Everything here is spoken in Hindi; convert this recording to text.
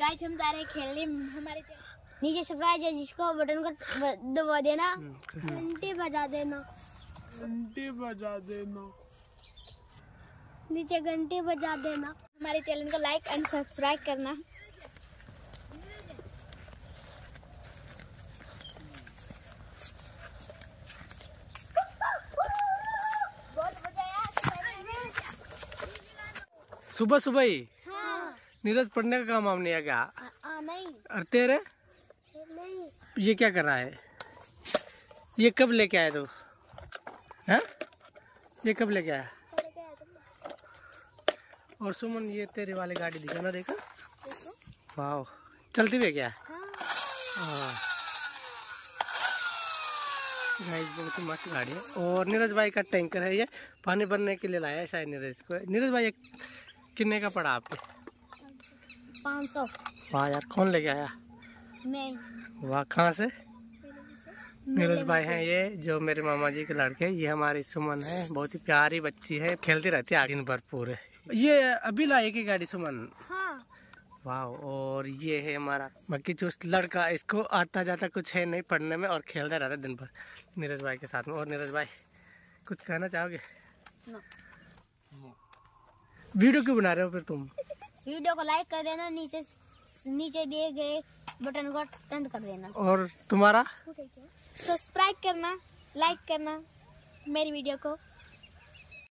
गाइस हम जा रहे हैं खेलने। हमारे नीचे सरप्राइज़ है जिसको बटन को दबा देना। घंटी बजा देना। घंटी बजा देना। नीचे घंटी बजा देना। हमारे चैनल को लाइक एंड सब्सक्राइब करना। सुबह सुबह ही हाँ। नीरज पढ़ने का काम वाम नहीं आ गया आ, आ, नहीं। और तेरे? नहीं। ये क्या कर रहा है? ये कब लेके आए तू? हैं? ये कब लेके आया? और सुमन ये तेरे वाली गाड़ी दिखा ना देखा? वाह चलती भी है क्या? हाँ। गाइस बहुत ही मस्त गाड़ी है। और नीरज भाई का टैंकर है ये। पानी भरने के लिए लाया है शायद नीरज को। नीरज भाई ये कितने का पड़ा आपके? पाँच सौ। वाह यार कौन लेके आया? मैं। वाह कहाँ से? नीरज भाई हैं ये जो मेरे मामा जी के लड़के हैं ये हमारी सुमन है। बहुत ही प्यारी बच्ची है खेलती रहती है दिन भर पूरे। ये अभी लाए की गाड़ी सुमन? हाँ। वाह और ये है हमारा बाकी चुस्त लड़का। इसको आता जाता कुछ है नहीं पढ़ने में और खेलता रहता है दिन भर। नीरज भाई के साथ में। और नीरज भाई कुछ कहना चाहोगे? वीडियो क्यों बना रहे हो फिर तुम? वीडियो को लाइक कर देना नीचे नीचे दिए गए बटन को टंड कर देना। और तुम्हारा? सब्सक्राइब करना लाइक करना मेरी वीडियो को।